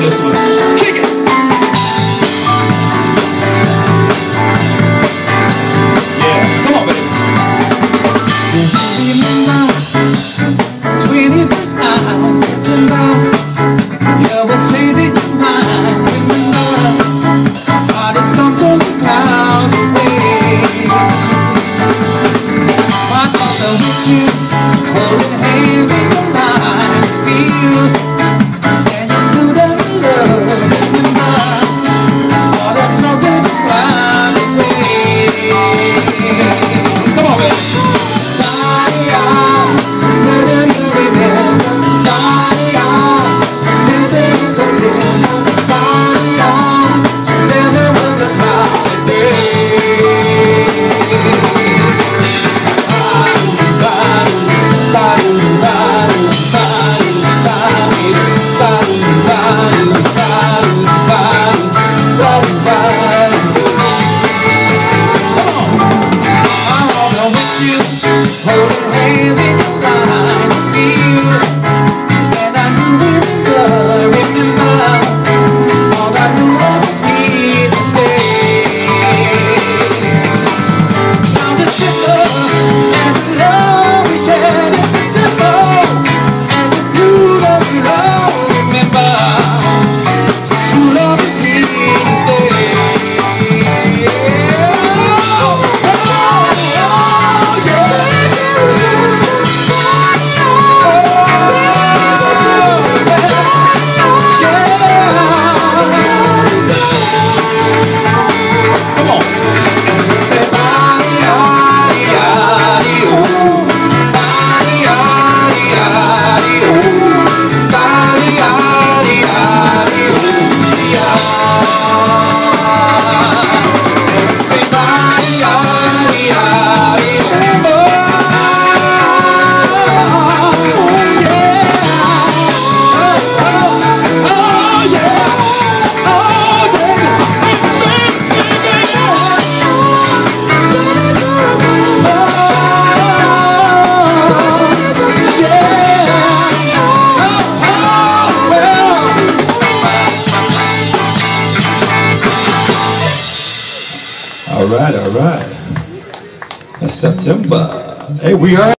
this one. Thank. Right, all right. That's September. Hey, we are.